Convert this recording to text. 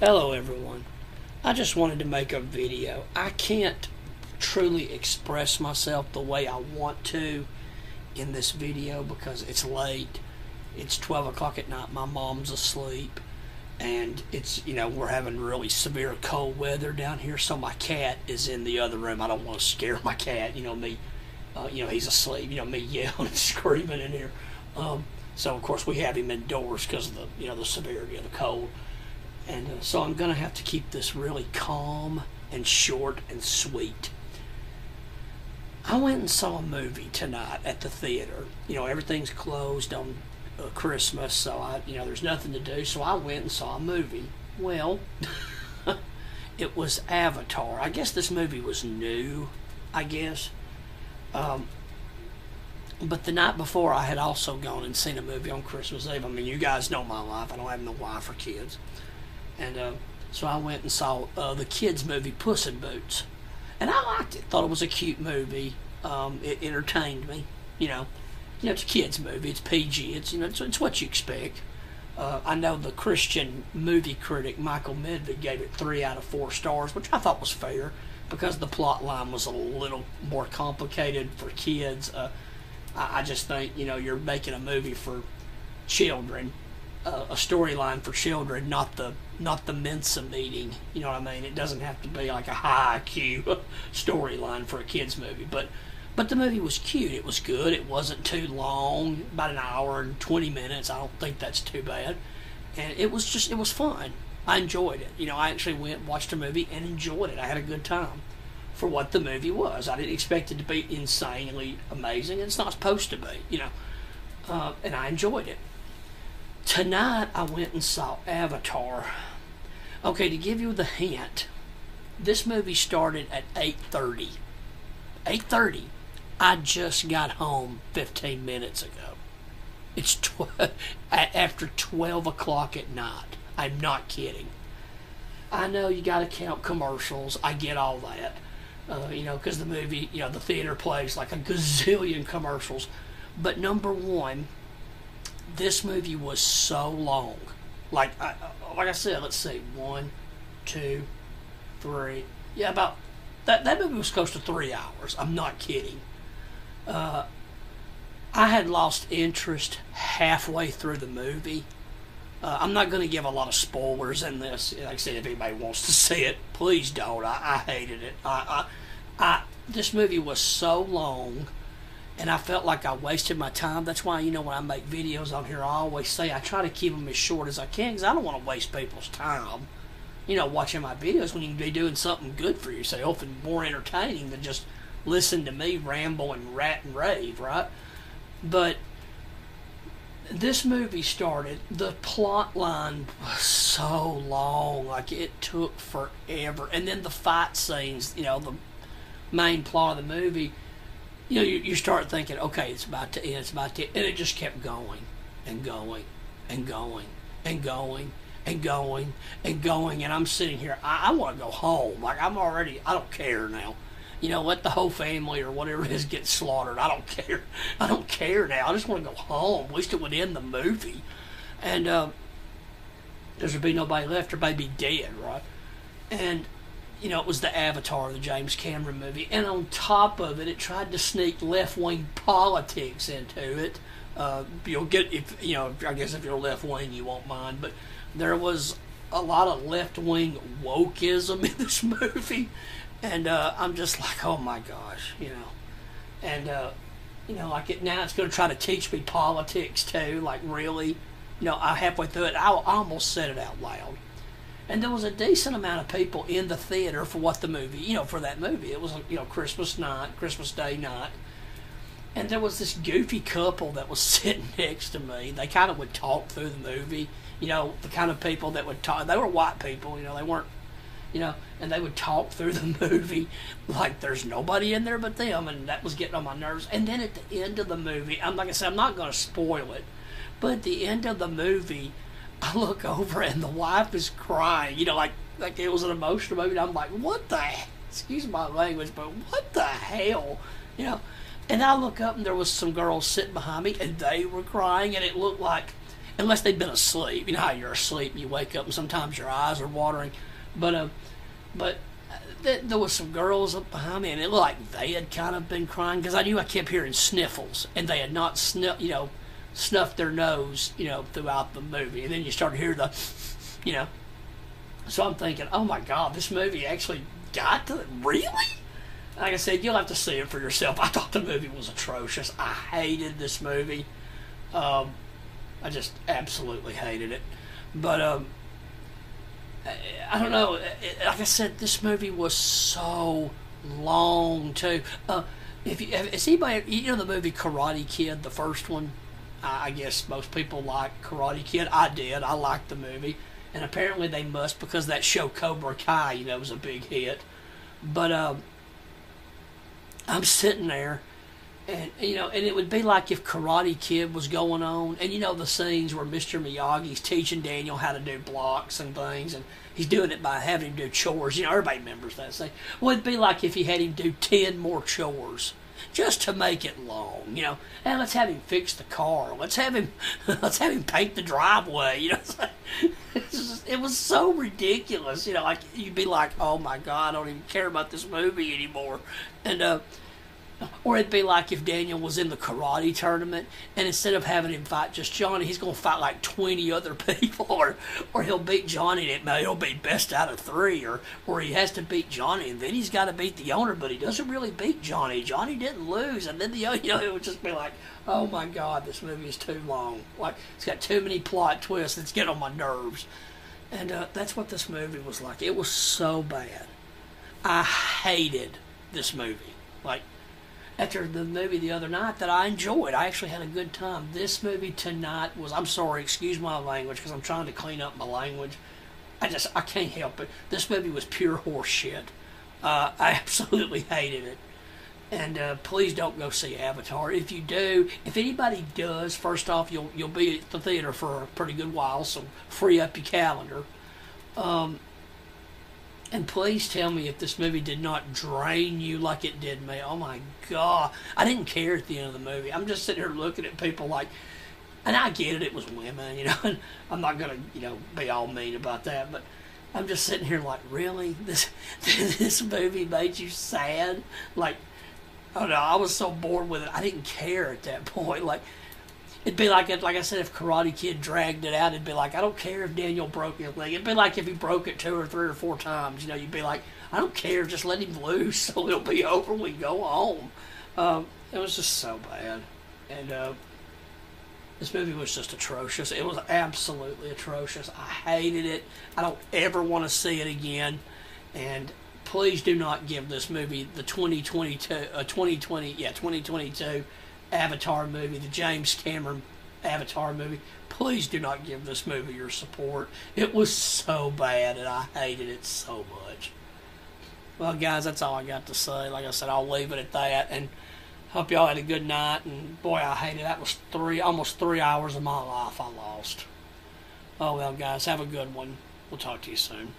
Hello everyone. I just wanted to make a video. I can't truly express myself the way I want to in this video because it's late. It's 12 o'clock at night. My mom's asleep. And it's, you know, we're having really severe cold weather down here. So my cat is in the other room. I don't want to scare my cat. You know, me, uh, you know, he's asleep. You know, me yelling and screaming in here. Um, so, of course, we have him indoors because of the, you know, the severity of the cold. And uh, so I'm going to have to keep this really calm and short and sweet. I went and saw a movie tonight at the theater. You know, everything's closed on uh, Christmas, so I, you know, there's nothing to do. So I went and saw a movie. Well, it was Avatar. I guess this movie was new. I guess. Um, but the night before, I had also gone and seen a movie on Christmas Eve. I mean, you guys know my life. I don't have no wife or kids. And uh, so I went and saw uh, the kids' movie Puss in Boots, and I liked it. Thought it was a cute movie. Um, it entertained me. You know, you know, it's a kids' movie. It's PG. It's you know, it's, it's what you expect. Uh, I know the Christian movie critic Michael Medved gave it three out of four stars, which I thought was fair because the plot line was a little more complicated for kids. Uh, I, I just think you know you're making a movie for children, uh, a storyline for children, not the not the Mensa meeting. You know what I mean? It doesn't have to be like a high IQ storyline for a kids movie, but but the movie was cute. It was good. It wasn't too long, about an hour and twenty minutes. I don't think that's too bad, and it was just it was fun. I enjoyed it. You know, I actually went watched a movie and enjoyed it. I had a good time for what the movie was. I didn't expect it to be insanely amazing. It's not supposed to be, you know. Uh, and I enjoyed it. Tonight I went and saw Avatar. Okay, to give you the hint, this movie started at 8:30. 8:30. I just got home 15 minutes ago. It's tw- after 12 o'clock at night. I'm not kidding. I know you got to count commercials. I get all that. Uh, you know, because the movie, you know, the theater plays like a gazillion commercials. But number one, this movie was so long. Like, I, like I said, let's see, one, two, three. Yeah, about that. That movie was close to three hours. I'm not kidding. Uh, I had lost interest halfway through the movie. Uh, I'm not going to give a lot of spoilers in this. Like I said, if anybody wants to see it, please don't. I, I hated it. I, I, I, this movie was so long, and I felt like I wasted my time. That's why, you know, when I make videos on here, I always say I try to keep them as short as I can because I don't want to waste people's time, you know, watching my videos when you can be doing something good for yourself and more entertaining than just listen to me ramble and rat and rave, right? But this movie started, the plot line was so long, like it took forever. And then the fight scenes, you know, the main plot of the movie, you know, you, you start thinking, okay, it's about to end, it's about to end. And it just kept going and going and going and going and going and going. And I'm sitting here, I, I want to go home. Like, I'm already, I don't care now you know, let the whole family or whatever it is get slaughtered. I don't care. I don't care now. I just want to go home. Wish it would end the movie. And uh, there's would be nobody left or maybe dead, right? And, you know, it was the Avatar, the James Cameron movie. And on top of it, it tried to sneak left wing politics into it. Uh, you'll get, if you know, I guess if you're left wing, you won't mind. But there was a lot of left wing wokeism in this movie and uh, I'm just like, oh my gosh, you know, and uh, you know, like it now, it's going to try to teach me politics too. Like really, you know, I halfway through it, I, almost said it out loud, and there was a decent amount of people in the theater for what the movie, you know, for that movie. It was you know Christmas night, Christmas Day night. And there was this goofy couple that was sitting next to me. They kind of would talk through the movie. You know, the kind of people that would talk. They were white people. You know, they weren't you know, and they would talk through the movie like there's nobody in there but them, and that was getting on my nerves. And then at the end of the movie, I'm like I said, I'm not going to spoil it, but at the end of the movie, I look over and the wife is crying, you know, like like it was an emotional moment. I'm like, what the? Excuse my language, but what the hell, you know? And I look up and there was some girls sitting behind me, and they were crying, and it looked like unless they'd been asleep. You know how you're asleep, and you wake up, and sometimes your eyes are watering. But uh, but uh, th- there was some girls up behind me, and it looked like they had kind of been crying because I knew I kept hearing sniffles, and they had not sniff, you know, snuffed their nose, you know, throughout the movie. And then you start to hear the, you know. So I'm thinking, oh my God, this movie actually got to really. Like I said, you'll have to see it for yourself. I thought the movie was atrocious. I hated this movie. Um, I just absolutely hated it. But um, I don't know. Like I said, this movie was so long too. Uh, if you, has anybody, you know the movie Karate Kid, the first one. I guess most people like Karate Kid. I did. I liked the movie, and apparently they must because that show Cobra Kai, you know, was a big hit. But um, I'm sitting there, and you know, and it would be like if Karate Kid was going on, and you know the scenes where Mr. Miyagi's teaching Daniel how to do blocks and things, and he's doing it by having him do chores. You know, everybody remembers that scene. Well, it'd be like if he had him do ten more chores just to make it long, you know. And let's have him fix the car. Let's have him, let's have him paint the driveway. You know, just, it was so ridiculous. You know, like you'd be like, oh my god, I don't even care about this movie anymore. And uh, or it'd be like if Daniel was in the karate tournament, and instead of having him fight just Johnny, he's going to fight like 20 other people, or or he'll beat Johnny, and he'll be best out of three, or or he has to beat Johnny, and then he's got to beat the owner, but he doesn't really beat Johnny. Johnny didn't lose, and then the you know it would just be like, oh my god, this movie is too long. Like it's got too many plot twists. It's getting on my nerves, and uh, that's what this movie was like. It was so bad. I hated this movie. Like after the movie the other night that I enjoyed. I actually had a good time. This movie tonight was, I'm sorry, excuse my language because I'm trying to clean up my language. I just, I can't help it. This movie was pure horse shit. Uh, I absolutely hated it. And uh, please don't go see Avatar. If you do, if anybody does, first off, you'll you'll be at the theater for a pretty good while, so free up your calendar. Um, and please tell me if this movie did not drain you like it did me. Oh my god. I didn't care at the end of the movie. I'm just sitting here looking at people like and I get it, it was women, you know, and I'm not gonna, you know, be all mean about that, but I'm just sitting here like, really? This this movie made you sad? Like don't know, I was so bored with it I didn't care at that point. Like It'd be like like I said, if Karate Kid dragged it out, it'd be like I don't care if Daniel broke his leg. It'd be like if he broke it two or three or four times. You know, you'd be like, I don't care, just let him loose, so it'll be over. We go home. Um, it was just so bad, and uh, this movie was just atrocious. It was absolutely atrocious. I hated it. I don't ever want to see it again, and please do not give this movie the 2022 uh, 2020 yeah 2022 Avatar movie, the James Cameron Avatar movie. Please do not give this movie your support. It was so bad and I hated it so much. Well, guys, that's all I got to say. Like I said, I'll leave it at that. And hope y'all had a good night. And boy, I hated it. that. Was three almost three hours of my life I lost. Oh well, guys, have a good one. We'll talk to you soon.